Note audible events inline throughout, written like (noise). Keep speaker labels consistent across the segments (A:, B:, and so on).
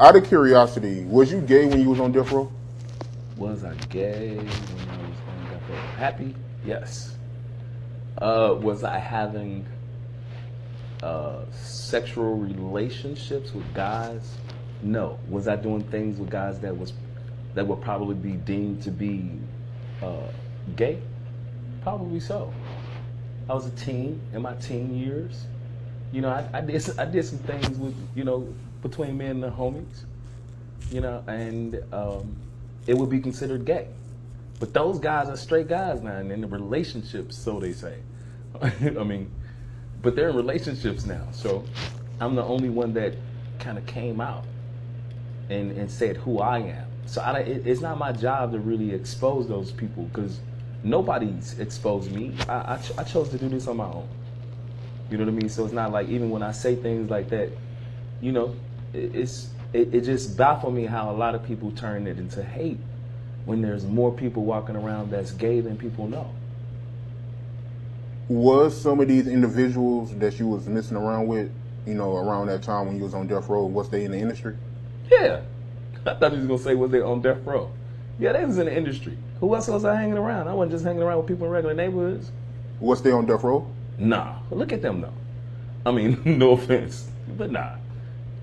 A: Out of curiosity, was you gay when you was on death row?
B: Was I gay when I was on death row? Happy? Yes. Uh, was I having uh, sexual relationships with guys? No. Was I doing things with guys that was that would probably be deemed to be uh, gay? Probably so. I was a teen in my teen years. You know, I, I did I did some things with you know between me and the homies. You know, and um, it would be considered gay. But those guys are straight guys now, and in the relationships, so they say. (laughs) I mean, but they're in relationships now. So I'm the only one that kind of came out and, and said who I am. So I, it, it's not my job to really expose those people because nobody's exposed me. I, I, ch- I chose to do this on my own. You know what I mean? So it's not like even when I say things like that, you know, it, it's it, it just baffles me how a lot of people turn it into hate when there's more people walking around that's gay than people know.
A: Was some of these individuals that you was messing around with, you know, around that time when you was on death row, was they in the industry?
B: Yeah. I thought he was gonna say was they on death row. Yeah, they was in the industry. Who else was I hanging around? I wasn't just hanging around with people in regular neighborhoods.
A: Was they on death row?
B: Nah. Look at them though. I mean, (laughs) no offense, but nah.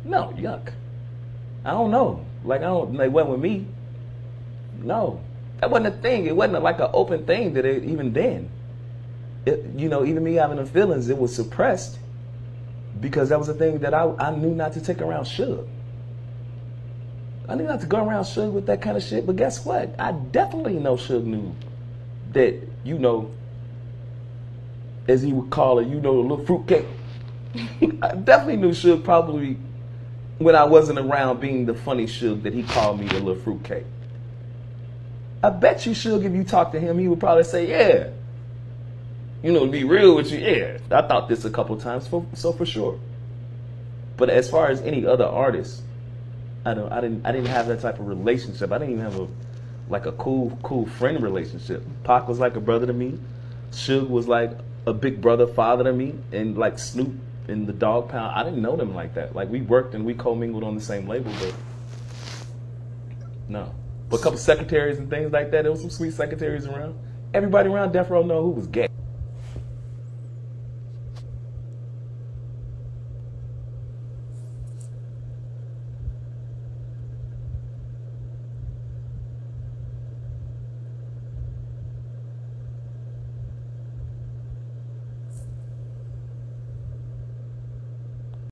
B: No, yuck. I don't know. Like I don't. They went with me. No, that wasn't a thing. It wasn't like an open thing that it, even then. It, you know, even me having the feelings, it was suppressed because that was a thing that I, I knew not to take around Suge. I knew not to go around Suge with that kind of shit. But guess what? I definitely know Suge knew that, you know, as he would call it, you know, a little fruitcake. (laughs) I definitely knew Suge probably when I wasn't around being the funny Suge that he called me the little fruitcake. I bet you Suge, if you talk to him, he would probably say, yeah. You know, to be real with you, yeah. I thought this a couple times, for, so for sure. But as far as any other artist, I don't, I didn't, I didn't have that type of relationship. I didn't even have a, like a cool, cool friend relationship. Pac was like a brother to me. Suge was like a big brother, father to me, and like Snoop and the Dogg Pound. I didn't know them like that. Like we worked and we commingled on the same label, but no. But a couple secretaries and things like that. There was some sweet secretaries around. Everybody around Death Row know who was gay.